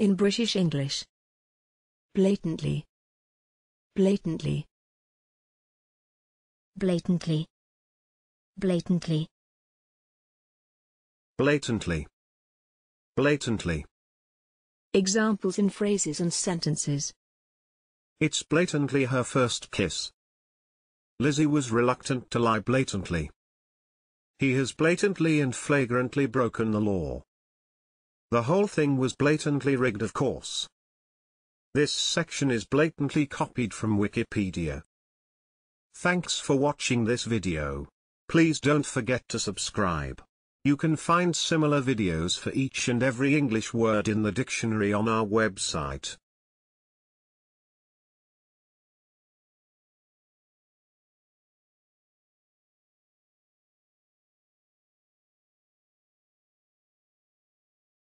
In British English. Blatantly. Blatantly. blatantly, blatantly, blatantly, blatantly. Examples in phrases and sentences. It's blatantly her first kiss. Lizzie was reluctant to lie blatantly. He has blatantly and flagrantly broken the law. The whole thing was blatantly rigged of course. This section is blatantly copied from Wikipedia. Thanks for watching this video. Please don't forget to subscribe. You can find similar videos for each and every English word in the dictionary on our website.